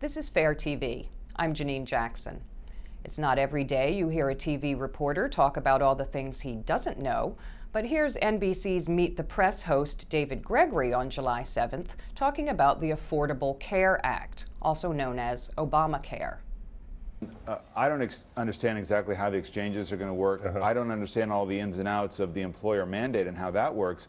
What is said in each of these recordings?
This is Fair TV. I'm Janine Jackson. It's not every day you hear a TV reporter talk about all the things he doesn't know, but here's NBC's Meet the Press host David Gregory on July 7th talking about the Affordable Care Act, also known as Obamacare. Uh, I don't ex understand exactly how the exchanges are going to work. Uh -huh. I don't understand all the ins and outs of the employer mandate and how that works.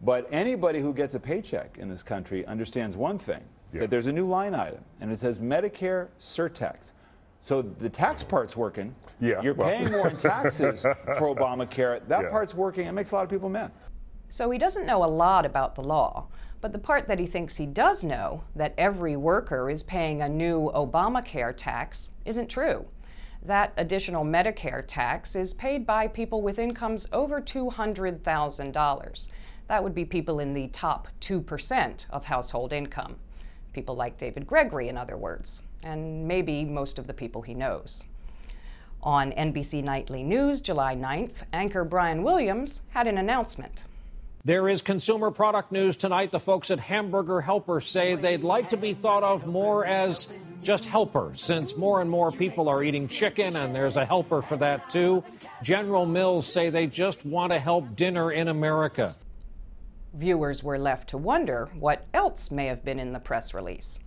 But anybody who gets a paycheck in this country understands one thing yeah. that there's a new line item, and it says Medicare surtax. So the tax part's working. Yeah, You're well. paying more in taxes for Obamacare. That yeah. part's working. It makes a lot of people mad. So he doesn't know a lot about the law, but the part that he thinks he does know, that every worker is paying a new Obamacare tax, isn't true. That additional Medicare tax is paid by people with incomes over $200,000. That would be people in the top 2% of household income. People like David Gregory, in other words, and maybe most of the people he knows. On NBC Nightly News, July 9th, anchor Brian Williams had an announcement. There is consumer product news tonight. The folks at Hamburger Helper say they'd like to be thought of more as just helper, since more and more people are eating chicken and there's a helper for that too. General Mills say they just want to help dinner in America. Viewers were left to wonder what else may have been in the press release.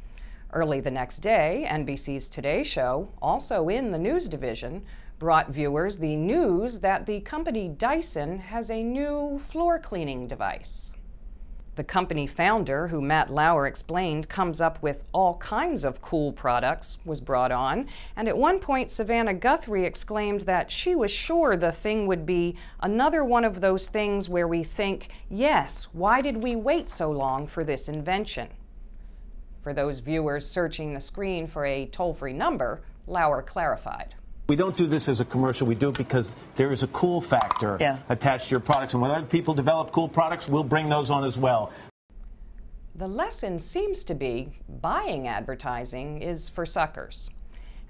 Early the next day, NBC's Today Show, also in the news division, brought viewers the news that the company Dyson has a new floor cleaning device. The company founder, who Matt Lauer explained comes up with all kinds of cool products, was brought on, and at one point Savannah Guthrie exclaimed that she was sure the thing would be another one of those things where we think, yes, why did we wait so long for this invention? For those viewers searching the screen for a toll free number, Lauer clarified. We don't do this as a commercial. We do it because there is a cool factor yeah. attached to your products. And when other people develop cool products, we'll bring those on as well. The lesson seems to be buying advertising is for suckers.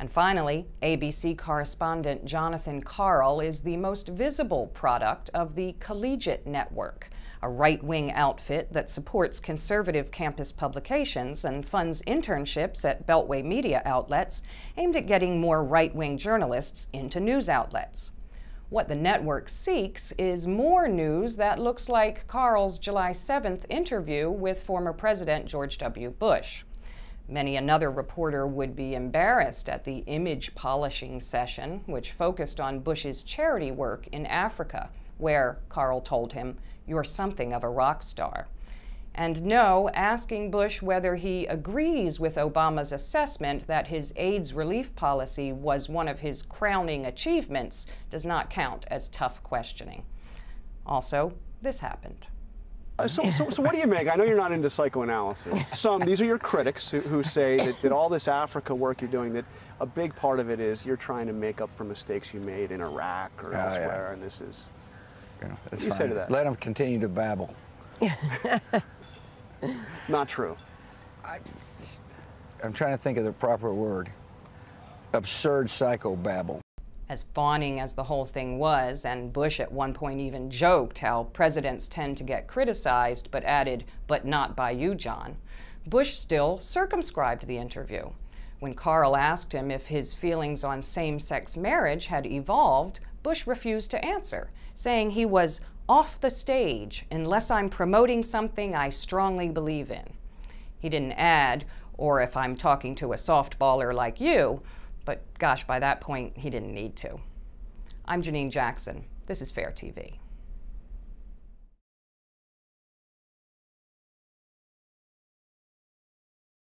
And finally, ABC correspondent Jonathan Karl is the most visible product of the Collegiate Network a right wing outfit that supports conservative campus publications and funds internships at Beltway media outlets aimed at getting more right wing journalists into news outlets. What the network seeks is more news that looks like Karl's July 7th interview with former President George W. Bush. Many another reporter would be embarrassed at the image polishing session, which focused on Bush's charity work in Africa where, Karl told him, you're something of a rock star. And no, asking Bush whether he agrees with Obama's assessment that his AIDS relief policy was one of his crowning achievements does not count as tough questioning. Also, this happened. Uh, so, so, so, what do you make? I know you're not into psychoanalysis. Some, these are your critics who, who say that, that all this Africa work you're doing, that a big part of it is you're trying to make up for mistakes you made in Iraq or oh, elsewhere, yeah. and this is you know, it's you fine. say to that? Let them continue to babble. Not true. I, I'm trying to think of the proper word. Absurd psychobabble. As fawning as the whole thing was, and Bush at one point even joked how presidents tend to get criticized, but added, but not by you, John, Bush still circumscribed the interview. When Karl asked him if his feelings on same sex marriage had evolved, Bush refused to answer, saying he was off the stage unless I'm promoting something I strongly believe in. He didn't add, or if I'm talking to a softballer like you, but gosh, by that point, he didn't need to. I'm Janine Jackson. This is Fair TV.